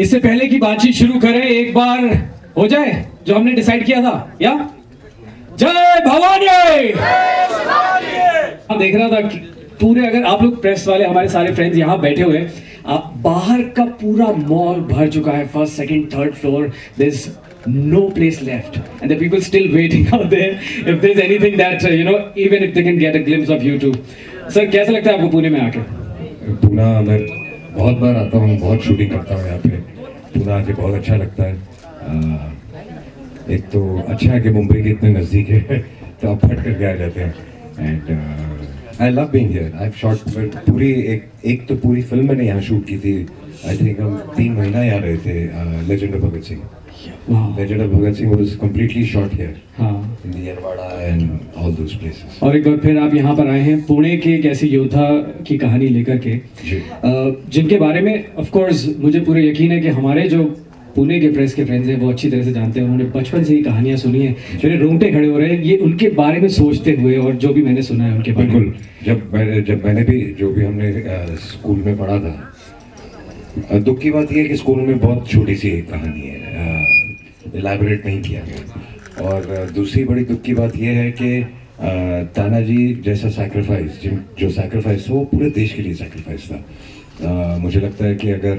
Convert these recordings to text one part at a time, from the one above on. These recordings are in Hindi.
इससे पहले की बातचीत शुरू करें एक बार हो जाए जो हमने डिसाइड किया था या? जय भवानी! आप देख रहा था पूरे अगर आप लोग प्रेस वाले हमारे सारे फ्रेंड्स यहाँ बैठे हुए आप बाहर का पूरा मॉल भर चुका है first second third floor this no place left. And the people still waiting out there if there's anything that uh, you know even if they can get a glimpse of you too. Sir कैसा लगता है आपको पुणे में आके? पूना मैं बहुत बार आता हूँ बहुत शूटिंग करता हूँ यहाँ पे। पूना आके बहुत अच्छा लगता है। एक तो अच्छा है कि मुंबई के इतने नज़दीक है तो आप फट करके आ जाते हैं। And I love being here I shot पूरी एक एक तो पूरी फ़िल्म मैंने यहाँ शूट की थी। आई थिंक हम तीन महीना यहाँ रहे थे legend of Bhagat Singh legend of Bhagat Singh was completely shot here हाँ. In and all those places और एक बार फिर आप यहाँ पर आए हैं पुणे के एक ऐसे योद्धा की कहानी लेकर के। जिनके बारे में ऑफ़ कोर्स मुझे पूरा यकीन है कि हमारे जो पुणे के प्रेस के फ्रेंड्स हैं वो अच्छी तरह से जानते हैं उन्होंने बचपन से ही कहानियाँ सुनी है। मेरे रोंगटे खड़े हो रहे हैं ये उनके बारे में सोचते हुए और जो भी मैंने सुना है उनके बारे में। बिल्कुल। जब मैंने जब मैंने भी जो भी हमने स्कूल में पढ़ा था दुख की बात यह है कि स्कूल में बहुत छोटी सी एक कहानी है। इलाबोरेट नहीं किया गया और दूसरी बड़ी दुख की बात यह है कि तानाजी जैसा सैक्रिफाइस जिन जो सैक्रिफाइस था वो पूरे देश के लिए सैक्रिफाइस था। अ, मुझे लगता है कि अगर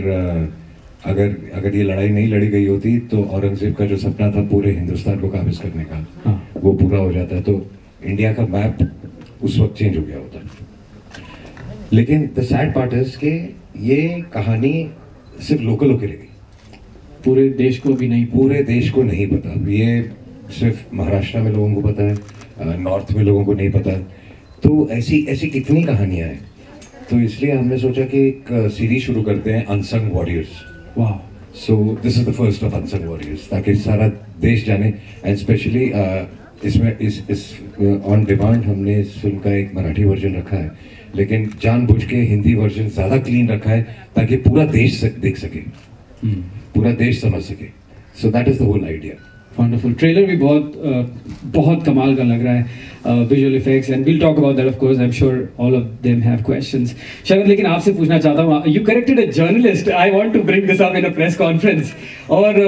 अगर अगर ये लड़ाई नहीं लड़ी गई होती तो औरंगज़ेब का जो सपना था पूरे हिंदुस्तान को काबिज करने का हाँ। वो पूरा हो जाता। तो इंडिया का मैप उस वक्त चेंज हो गया होता। लेकिन द सैड पार्ट इज़ कि ये कहानी सिर्फ़ लोकलों के लिए गई। पूरे देश को भी नहीं पूरे देश को नहीं पता। ये सिर्फ़ महाराष्ट्र में लोगों को पता है नॉर्थ में लोगों को नहीं पता है। तो ऐसी ऐसी कितनी कहानियाँ हैं? तो इसलिए हमने सोचा कि एक सीरीज़ शुरू करते हैं अनसंग वॉरियर्स वाह। So this is the first of unsung warriors ताकि सारा देश जाने। एंड स्पेशली इसमें इस इस ऑन डिमांड हमने इस फ़िल्म का एक मराठी वर्जन रखा है। लेकिन जानबूझ के हिंदी वर्जन ज़्यादा क्लीन रखा है ताकि पूरा देश से- देख सके। पूरा देश समझ सके। So that is the whole idea wonderful trailer भी बहुत बहुत कमाल का लग रहा है visual effects and will talk about that of course I am sure all of them have questions Sharad लेकिन आपसे पूछना चाहता हूँ you corrected a journalist I want to bring this up in a press conference और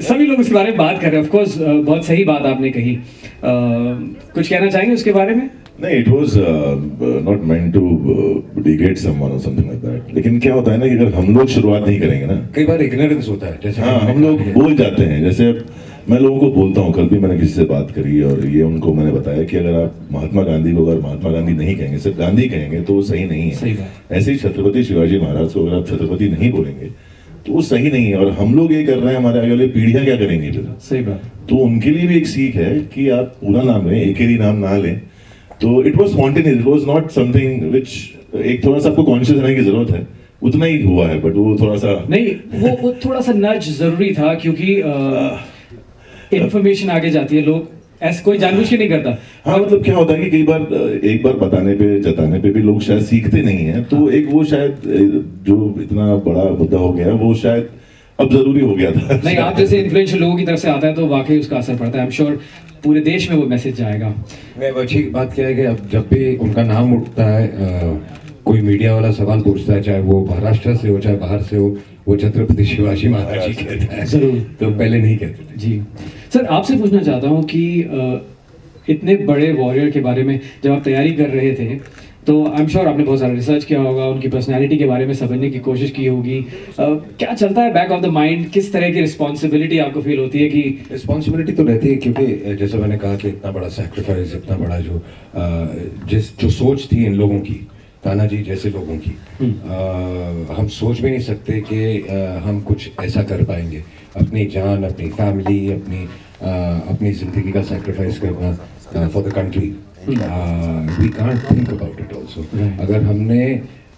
सभी लोग उसके बारे में बात कर रहे हैं. ऑफ़ कोर्स बहुत सही बात आपने कही. कुछ कहना चाहेंगे उसके बारे में? नहीं it was not meant to degrade someone और समथिंग लाइक दैट लेकिन क्या होता है ना कि अगर हम लोग शुरुआत नहीं करेंगे ना कई बार इग्नोरेंस होता है जैसे हाँ हम लोग। भूल जाते हैं जैसे मैं लोगों को बोलता हूँ कल भी मैंने किसी से बात करी और ये उनको मैंने बताया कि अगर आप महात्मा गांधी को अगर महात्मा गांधी नहीं कहेंगे सिर्फ़ गांधी कहेंगे तो वो सही नहीं है। ऐसे ही छत्रपति शिवाजी महाराज को अगर आप छत्रपति नहीं बोलेंगे तो वो सही नहीं है और हम लोग ये कर रहे हैं हमारे आगे वाली पीढ़ियाँ क्या करेंगी फिर सही बात तो उनके लिए भी एक सीख है कि आप पूरा नाम लें एक ही नाम ना लें तो it was spontaneous it was not something which एक थोड़ा सा आपको कॉन्शियस रहने की ज़रूरत है। उतना ही हुआ है बट वो थोड़ा सा नहीं वो वो थोड़ा सा नज ज़रूरी था क्योंकि इंफॉर्मेशन आगे जाती है लोग ऐसा कोई जानबूझ के नहीं करता। हाँ मतलब क्या होता है कि कई बार एक बार बताने पे जताने पे भी लोग शायद सीखते नहीं है तो एक वो शायद जो इतना बड़ा मुद्दा हो गया है, वो शायद अब ज़रूरी हो गया था। नहीं आप जैसे इन्फ्लुएंशियल लोगों की तरफ़ से आता है तो वाकई उसका असर पड़ता है। आई एम श्योर पूरे देश में वो मैसेज जाएगा मैं अच्छी बात क्या है कि अब जब भी उनका नाम उठता है आ, कोई मीडिया वाला सवाल पूछता है चाहे वो महाराष्ट्र से हो चाहे बाहर से हो वो छत्रपति शिवाजी महाराज जी कहता है। ज़रूर। तो पहले नहीं कहते थे। जी। सर आपसे पूछना चाहता हूँ कि इतने बड़े वॉरियर के बारे में जब आप तैयारी कर रहे थे तो आई एम श्योर आपने बहुत सारा रिसर्च किया होगा उनकी पर्सनैलिटी के बारे में समझने की कोशिश की होगी। अ, क्या चलता है बैक ऑफ़ द माइंड किस तरह की रिस्पॉन्सिबिलिटी आपको फील होती है कि रिस्पॉन्सिबिलिटी तो रहती है क्योंकि जैसे मैंने कहा कि इतना बड़ा सेक्रीफाइस इतना बड़ा जो जिस जो सोच थी इन लोगों की ताना जी जैसे लोगों की अ, हम सोच भी नहीं सकते कि अ, हम कुछ ऐसा कर पाएँगे। अपनी जान अपनी फैमिली अपनी अ, अपनी ज़िंदगी का सेक्रीफाइस करना for the country we can't think about it also अगर हमने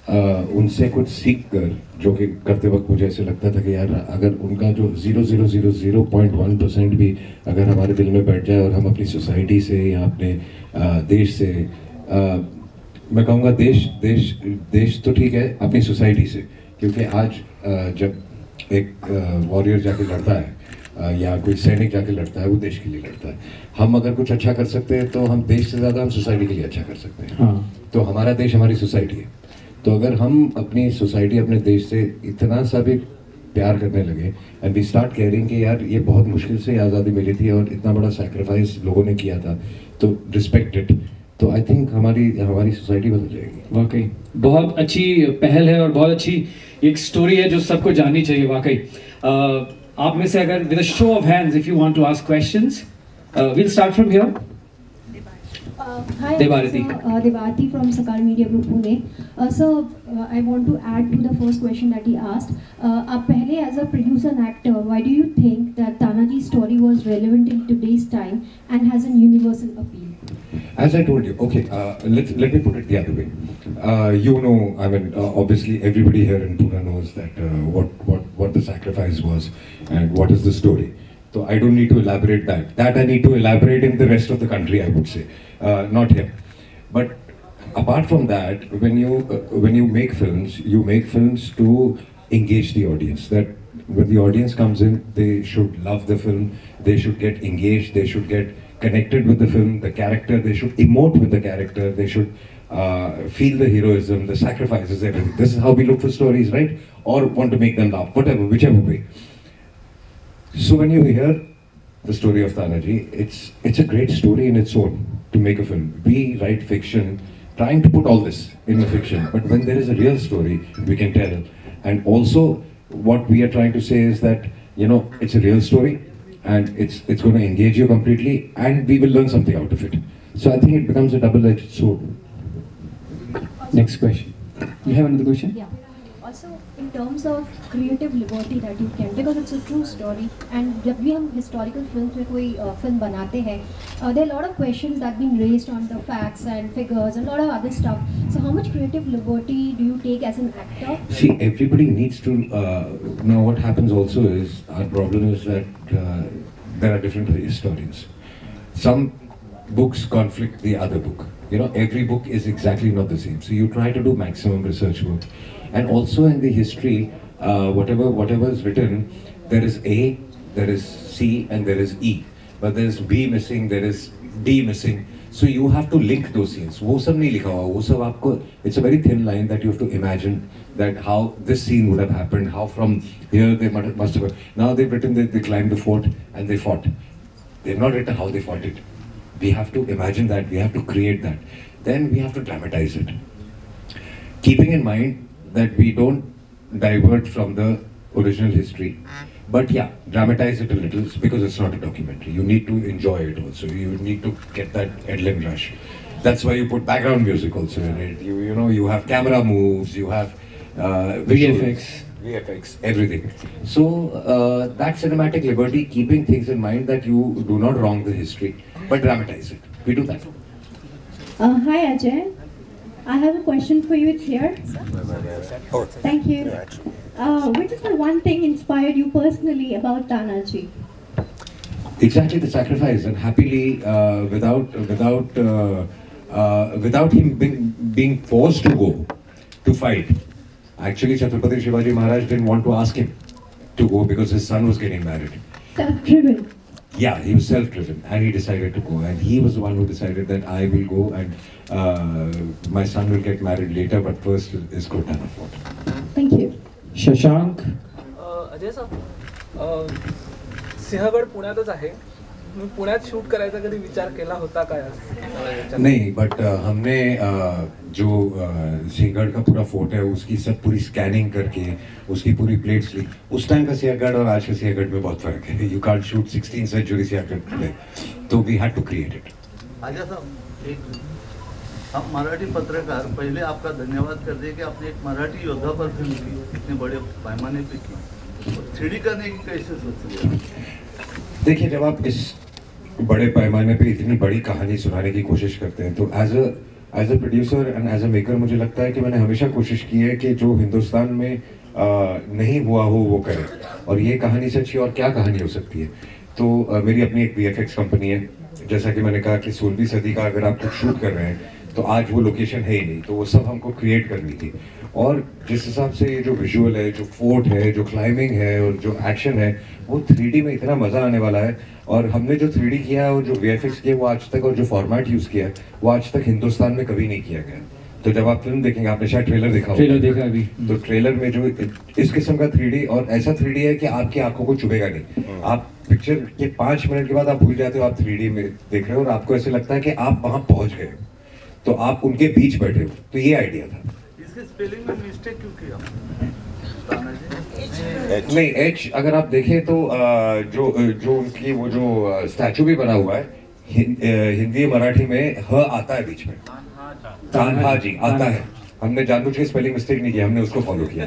अ, उनसे कुछ सीख कर जो कि करते वक्त मुझे ऐसे लगता था कि यार अगर उनका जो zero zero zero zero point one percent भी अगर हमारे दिल में बैठ जाए और हम अपनी सोसाइटी से या अपने अ, देश से अ, मैं कहूँगा देश देश देश तो ठीक है अपनी सोसाइटी से। क्योंकि आज अ, जब एक वॉरियर जाके लड़ता है या कोई सैनिक जाके लड़ता है वो देश के लिए लड़ता है। हम अगर कुछ अच्छा कर सकते हैं तो हम देश से ज़्यादा हम सोसाइटी के लिए अच्छा कर सकते हैं। हाँ। तो हमारा देश हमारी सोसाइटी है। तो अगर हम अपनी सोसाइटी अपने देश से इतना सा भी प्यार करने लगे एंड वी स्टार्ट केयरिंग कि यार ये बहुत मुश्किल से आज़ादी मिली थी और इतना बड़ा सेक्रीफाइस लोगों ने किया था तो रिस्पेक्ट इट तो आई थिंक हमारी हमारी सोसाइटी बदल जाएगी। वाकई। बहुत अच्छी पहल है और बहुत अच्छी एक स्टोरी है जो सबको जाननी चाहिए वाकई। आप में से अगर with show of hands if you want to ask questions will start from here Uh, Hi, Devarati. sir. Uh, Devarati from Sakal Media Group Pune. Uh, Sir, uh, I want to add to the first question that he asked. Uh, आप पहले as a producer and actor, why do you think that Tanaji's story was relevant in today's time and has a universal appeal? As I told you, okay, uh, let, let me put it the other way. Uh, you know, I mean, uh, obviously everybody here in Pune knows that uh, what, what, what the sacrifice was and what is the story. So I don't need to elaborate that. That I need to elaborate in the rest of the country, I would say, uh, not here. But apart from that, when you uh, when you make films, you make films to engage the audience. That when the audience comes in, they should love the film, they should get engaged, they should get connected with the film, the character, they should emote with the character, they should uh, feel the heroism, the sacrifices, everything. This is how we look for stories, right? Or want to make them laugh, whatever, whichever way. So when you hear the story of Tanaji, it's it's a great story in its own to make a film. We write fiction, trying to put all this in a fiction, but when there is a real story, we can tell. And also, what we are trying to say is that you know it's a real story, and it's it's going to engage you completely, and we will learn something out of it. So I think it becomes a double-edged sword. next question you have another question Yeah Also, in terms of creative liberty that you can, because it's a true story, and जब भी हम historical films में कोई uh, film बनाते हैं, uh, there are a lot of questions that been raised on the facts and figures and a lot of other stuff. So, how much creative liberty do you take as an actor? See, everybody needs to. Uh, now, what happens also is our problem is that uh, there are different historians. Some books conflict the other book. You know, every book is exactly not the same. So you try to do maximum research work, and also in the history, uh, whatever whatever is written, there is A, there is C, and there is E, but there is B missing, there is D missing. So you have to link those scenes. वो सब नहीं लिखा हुआ वो सब आपको it's a very thin line that you have to imagine that how this scene would have happened, how from here they must must have. Now they've written that they climbed the fort and they fought. They've not written how they fought it. We have to imagine that. We have to create that. Then we have to dramatize it. Keeping in mind that we don't divert from the original history. But yeah, dramatize it a little because it's not a documentary. You need to enjoy it also. You need to get that adrenaline rush. That's why you put background music also in it. You, you know, you have camera moves, you have uh, visuals, VFX. VFX, everything. So uh, that cinematic liberty, keeping things in mind that you do not wrong the history, but dramatize it. We do that. Uh, hi Ajay. I have a question for you. It's here. Thank you. Uh, which is the one thing inspired you personally about Tanaji? Exactly the sacrifice, and happily, uh, without without uh, uh, without him being, being forced to go to fight. Actually, Chhatrapati Shivaji Maharaj didn't want to ask him to go because his son was getting married. Self-driven. Yeah, he was self-driven, and he decided to go. And he was the one who decided that I will go, and uh, my son will get married later, but first is Kotana Fort. Thank you. Shashank a, Ajay sir अ, सिंहगड पुण्यातच आहे तुम्ही पुण्यात शूट करायचा कधी विचार केला होता काय नहीं बट हमने uh, जो uh, सिंहगढ़ का पूरा फोर्ट है उसकी सब पूरी स्कैनिंग करके उसकी पूरी प्लेट्स ली। उस टाइम का सिंहगढ़ और आज का सिंहगढ़ में बहुत फ़र्क है। You can't shoot sixteen century Sinhagad today तो we had to create it आजा साहब एक हम मराठी पत्रकार पहले आपका धन्यवाद कर दें कि आपने एक मराठी योद्धा पर फ़िल्म की इतने बड़े पैमाने पे की। थ्री करने की कैसे सोच लिया देखिए जब आप इस बड़े पैमाने पे इतनी बड़ी कहानी सुनाने की कोशिश करते हैं। तो as a as a producer and as a maker मुझे लगता है कि मैंने हमेशा कोशिश की है कि जो हिंदुस्तान में अ, नहीं हुआ हो वो करे। और ये कहानी से अच्छी और क्या कहानी हो सकती है? तो अ, मेरी अपनी एक वी कंपनी है। जैसा कि मैंने कहा कि सोलहवीं सदी का अगर आप कुछ शूट कर रहे हैं तो आज वो लोकेशन है ही नहीं। तो वो सब हमको क्रिएट करनी थी। और जिस हिसाब से ये जो विजुअल है जो फोर्ट है जो क्लाइंबिंग है और जो एक्शन है वो थ्री में इतना मज़ा आने वाला है। और हमने जो थ्री किया है और जो वी किया वो आज तक और जो फॉर्मेट यूज़ किया है वो आज तक हिंदुस्तान में कभी नहीं किया गया। तो जब आप फ़िल्म देखेंगे आपने शायद ट्रेलर देखा होगा। ट्रेलर देखा अभी। तो ट्रेलर में जो इस किस्म का थ्री और ऐसा थ्री है कि आपकी आँखों को चुभेगा नहीं। आप पिक्चर के पाँच मिनट के बाद आप भूल जाते हो आप थ्री में देख रहे हो और आपको ऐसे लगता है कि आप वहाँ पहुँच गए हो। तो आप उनके बीच बैठे हो। तो ये आइडिया था। इसके स्पेलिंग में मिस्टेक क्यों किया? नहीं एच अगर आप देखें तो जो जो उनकी वो जो स्टैचू भी बना हुआ है हिंदी मराठी में ह आता है बीच में। तानहा जी आता है। हमने जानबूझ के स्पेलिंग मिस्टेक नहीं किया हमने उसको फॉलो किया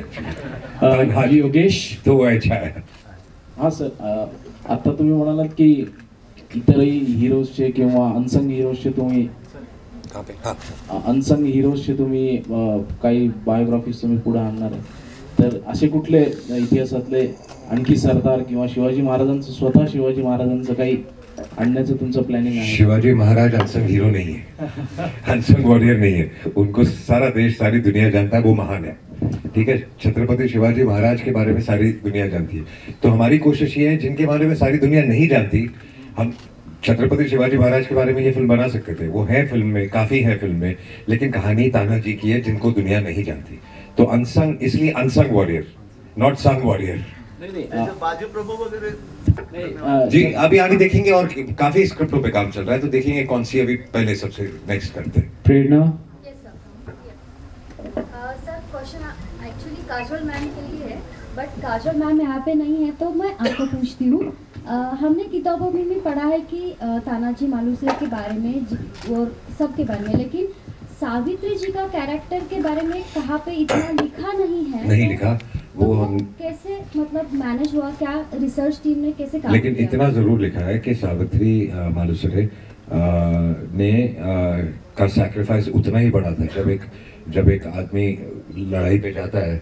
तानहा जी। योगेश? तो वो अच्छा है। हा सर आता तुम्ही म्हणालात की इतरही हिरोजचे किंवा अनसंग हिरोजचे तुम्ही अनसंग हिरोजचे तुम्ही काही बायोग्राफीज तुम्ही पुढे आणणार आहे? तर असे कुठले इतिहासातले आणखी सरदार किंवा शिवाजी महाराजांचं, स्वतः शिवाजी महाराजांचं काही आणण्याचं तुमचं प्लॅनिंग आहे? शिवाजी महाराज अनसंग हीरो नहीं है वॉरियर नहीं उनको सारा देश, सारी दुनिया जानता वो महान है. ठीक है? छत्रपति शिवाजी महाराज के बारे में सारी दुनिया जानती है. तो हमारी कोशिश ये है, जिनके बारे में सारी दुनिया नहीं जानती, हम छत्रपति शिवाजी महाराज के बारे में ये फ़िल्म बना सकते थे। वो है फ़िल्म में, काफ़ी है फ़िल्म में, लेकिन कहानी ताना जी की है, जिनको दुनिया नहीं जानती। तो अनसंग इसलिए unsung warrior not sung warrior नाही नाही जैसे बाजी प्रभु वगैरह जी अभी आगे देखेंगे और काफ़ी स्क्रिप्टों पे काम चल रहा है तो देखेंगे कौन सी अभी पहले सबसे नेक्स्ट करते हैं। Prerna? Yes, sir. Uh, Kajol ma'am के लिए है बट काजल मैम यहाँ पे नहीं है तो मैं आपको पूछती हूँ हमने किताबों में भी पढ़ा है कि तानाजी मालूसरे के बारे में और सब के बारे में लेकिन सावित्री जी का कैरेक्टर के बारे में कहाँ पे इतना लिखा नहीं है नहीं तो- लिखा। तो वो वो हम कैसे मतलब मैनेज हुआ? क्या रिसर्च टीम ने कैसे काम लेकिन? इतना ज़रूर लिखा है कि सावित्री मालूसरे ने अ, का सैक्रिफाइस उतना ही बड़ा था। जब एक जब एक आदमी लड़ाई पे जाता है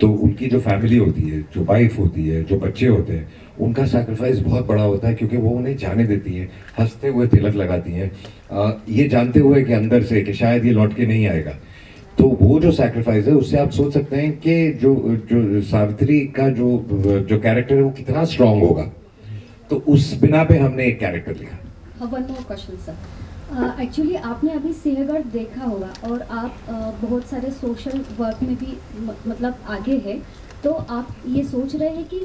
तो उनकी जो फैमिली होती है जो वाइफ होती है जो बच्चे होते हैं उनका सैक्रिफाइस बहुत बड़ा होता है क्योंकि वो उन्हें जाने देती हैं हँसते हुए तिलक लगाती हैं। ये जानते हुए कि अंदर से कि शायद ये लौट के नहीं आएगा। तो वो जो सैक्रिफाइस है उससे आप सोच सकते हैं कि जो जो सावित्री का जो जो कैरेक्टर है वो कितना स्ट्रांग होगा। तो उस बिना पे हमने एक कैरेक्टर लिखा one more question sir actually आपने अभी सिंहगढ़ देखा होगा और आप अ, बहुत सारे सोशल वर्क में भी मतलब आगे है। तो आप ये सोच रहे हैं कि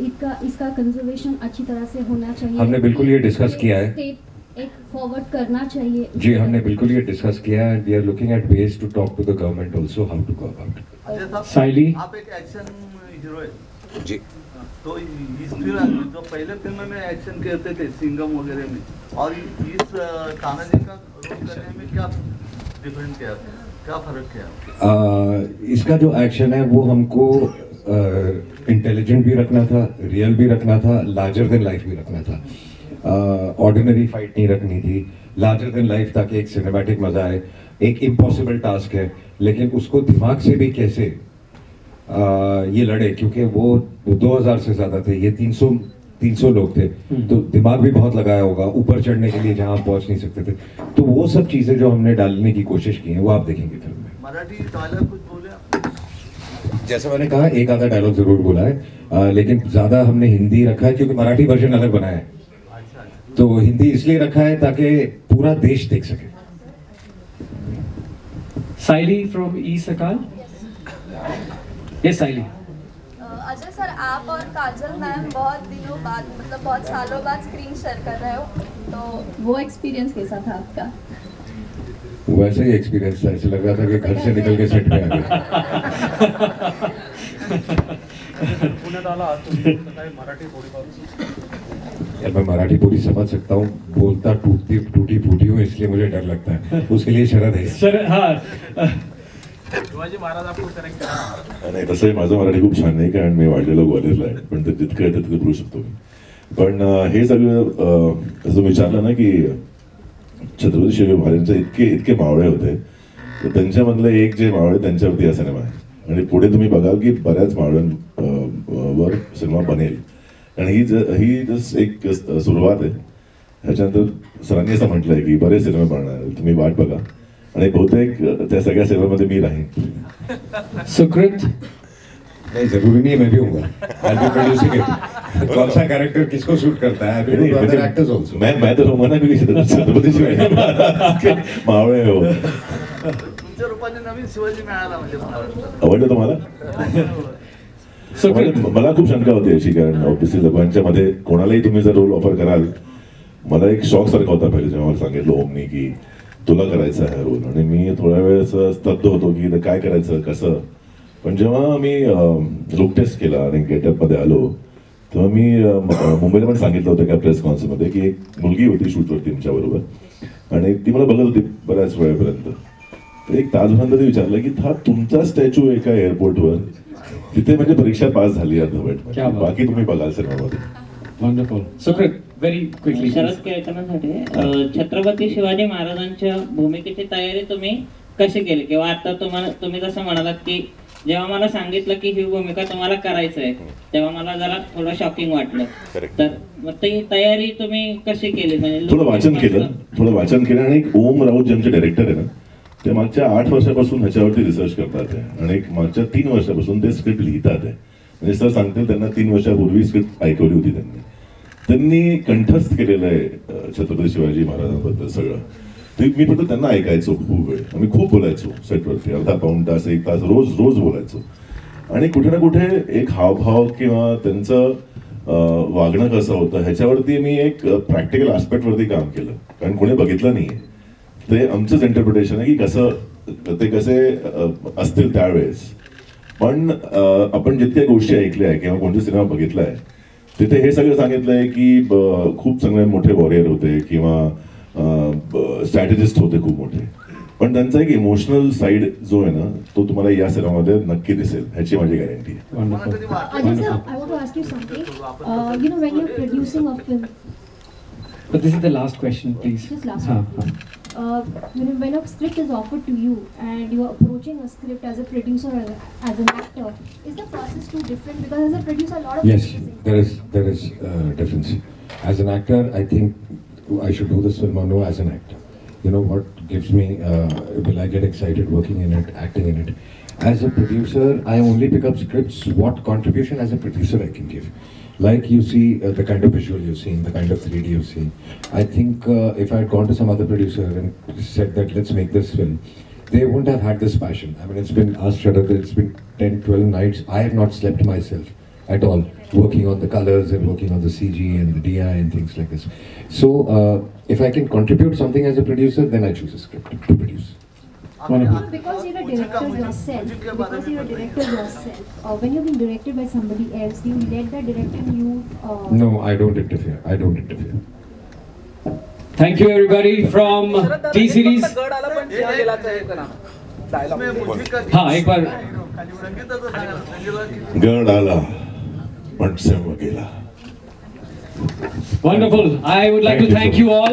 इसका इसका कंजर्वेशन अच्छी तरह से होना चाहिए। हमने बिल्कुल ये discuss किया है। एक फॉरवर्ड करना चाहिए। जी हमने बिल्कुल ये डिस्कस किया है। We are looking at ways to talk to the government also how to go about साइली आप एक एक्शन हीरो है। जी। तो इस फ़िल्म जो पहले फ़िल्म में एक्शन करते थे सिंगम वगैरह में और इस तानाजी का रोल करने में क्या डिफरेंट क्या? क्या फ़र्क क्या? आ, इसका जो एक्शन है वो हमको इंटेलिजेंट भी रखना था रियल भी रखना था लार्जर देन लाइफ भी रखना था। ऑर्डिनरी फाइट नहीं रखनी थी। लार्जर देन लाइफ ताकि एक सिनेमैटिक मज़ा आए एक इम्पॉसिबल टास्क है। लेकिन उसको दिमाग से भी कैसे आ, ये लड़े क्योंकि वो 2000 से ज़्यादा थे ये 300 300 लोग थे। तो दिमाग भी बहुत लगाया होगा ऊपर चढ़ने के लिए जहाँ आप पहुँच नहीं सकते थे। तो वो सब चीज़ें जो हमने डालने की कोशिश की है वो आप देखेंगे फ़िल्म में। मराठी डायलॉग कुछ बोले आप जैसे मैंने कहा एक आधा डायलॉग ज़रूर बोला है आ, लेकिन ज़्यादा हमने हिंदी रखा है क्योंकि मराठी वर्जन अलग बना है। अच्छा अच्छा। तो हिंदी इसलिए रखा है ताकि पूरा देश देख सके। साइली फ्रॉम ई सकाल यस साइली अजय सर आप और काजल मैम बहुत दिनों बाद मतलब बहुत सालों बाद स्क्रीन शेयर कर रहे हो तो वो एक्सपीरियंस कैसा था आपका? वैसे ही एक्सपीरियंस था ऐसे लग रहा था कि घर से निकल के सेट पे आ गए यार मैं मराठी पूरी समझ सकता हूँ बोलता टूटती टूटी फूटी हूँ इसलिए मुझे डर लगता है। उसके लिए शरद है। सर हाँ। नाही तसंही माझं मराठी खूप छान नाही कारण मी वाढलेलो ग्वालेरला आहे पण ते जितकं येतं तितकं बोलू शकतो मी. पण अं, हे सगळं अं, असं विचारलं ना की छत्रपती शिवाजी महाराजांचे इतके इतके मावळे होते. तर त्यांच्यामधले एक जे मावळे त्यांच्यावरती हा सिनेमा आहे. आणि पुढे तुम्ही बघाल की बऱ्याच मावळ्यांवर सिनेमा बनेल. आणि ही ज ही जस्ट एक सुरुवात आहे ह्याच्यानंतर सरांनी असं म्हटलंय की बरेच सिनेमे बनणार तुम्ही वाट बघा. आणि बहुतेक त्या सगळ्या सिनेमामध्ये मी राहीन. सुकृत नहीं जरूरी नहीं है मैं भी producing it. कौन सा कैरेक्टर किसको सूट करता है? नहीं, अदर मतलब एक्टर्स आल्सो मैं मैं तो ना छत्रपति शिवाजी मावळे हो। तुमच्या रूपाने नवीन शिवाजी मिळाला म्हणजे आवडलं तुम्हाला? मला खूप शंका होती अशी कारण ऑब्व्हियसली लोकांच्या मध्ये कोणालाही तुम्ही जर रोल ऑफर कराल मला एक शॉक सारखा होता पहिले जेव्हा मला सांगितलं ओमनी की तुला करायचा आहे रोल आणि मी थोड्या वेळ असं स्तब्ध होतो की काय करायचं कसं? पण जेव्हा मी लुक टेस्ट केला आणि गेटअपमध्ये आलो तेव्हा मी मुंबईला पण सांगितलं होतं का प्रेस कॉन्समध्ये की एक मुलगी होती शूटवरती तुमच्याबरोबर आणि ती मला बघत होती बऱ्याच वेळेपर्यंत एक तासभरानंतर ती विचारलं की हा तुमचा स्टॅच्यू आहे का एअरपोर्टवर तिथे म्हणजे परीक्षा पास झाली अर्धवट. बाकी तुम्ही बघाल सिनेमामध्ये. शरद. केळकरांसाठी अं, छत्रपती शिवाजी महाराजांच्या भूमिकेची तयारी तुम्ही कशी केली किंवा आता तुम्हाला तुम्ही जसं म्हणालात की जेव्हा मला सांगितलं की ही भूमिका तुम्हाला करायचं आहे तेव्हा मला जरा थोडं शॉकिंग वाटलं. तर मग ती तयारी तुम्ही कशी केली? म्हणजे थोडं वाचन केलं थोडं वाचन केलं आणि एक ओम राऊत जे आमचे डायरेक्टर आहे ना ते मागच्या आठ वर्षापासून ह्याच्यावरती रिसर्च करतात आहे. आणि एक मागच्या तीन वर्षापासून ते स्क्रिप्ट लिहितात आहे. म्हणजे सर सांगतील त्यांना तीन वर्षापूर्वी स्क्रिप्ट ऐकवली होती त्यांनी. त्यांनी कंठस्थ केलेलं आहे छत्रपती शिवाजी महाराजांबद्दल सगळं. ते मी फक्त त्यांना ऐकायचो खूप वेळ. आम्ही खूप बोलायचो सेटवरती. अर्धा पाऊण तास एक तास रोज रोज बोलायचो. आणि कुठे ना कुठे एक हावभाव किंवा त्यांचं वागणं कसं होतं ह्याच्यावरती मी एक प्रॅक्टिकल आस्पेक्टवरती काम केलं. कारण कोणी बघितलं नाहीये. ते आमचंच इंटरप्रिटेशन आहे की कसं ते कसे असतील त्यावेळेस. पण आपण जितक्या गोष्टी ऐकल्या आहे किंवा कोणता सिनेमा बघितलाय तिथे हे सगळं सांगितलंय की खूप चांगले मोठे वॉरियर होते किंवा स्ट्रॅटेजिस्ट होते खूप मोठे पण त्यांचा एक इमोशनल साइड जो आहे ना तो तुम्हाला या सिनेमामध्ये नक्की दिसेल ह्याची माझी गॅरंटी आहे मला Wonderful. कधी वाटलं Ajay sir, I want to ask you something. Uh, you know, when you're producing a film, But this is the last question, please. Just last हाँ, one. हाँ. uh, when, when a script is offered to you and you're approaching a script as a producer or as an actor, is the process too different? Because as a producer, a lot of Yes, there is there is uh, difference. As an actor, I think I should do this film or no as an actor. You know what gives me? Uh, will I get excited working in it, acting in it? As a producer, I only pick up scripts. What contribution as a producer I can give? Like you see uh, the kind of visual you've seen, the kind of 3D you've seen. I think uh, if I had gone to some other producer and said that let's make this film, they wouldn't have had this passion. I mean, it's been asked it's been 10, 12 nights. I have not slept myself at all, working on the colors and working on the CG and the DI and things like this. So, uh, if I can contribute something as a producer, then I choose a script to produce. Wonderful. No, because you're a director yourself, because you're a director yourself, uh, when you're being directed by somebody else, you let the director you. Uh, No, I don't interfere. I don't interfere. Thank you, everybody, from शरद दादा, T एक series. फक्त गड आला पण सिंह गेलाचं हे करा डायलॉग इसमें मुझे का हाँ, एक बार संगीताचं सांगा संगीताची गड आला पण सिंह गेला Wonderful. I would like Thank to thank you all.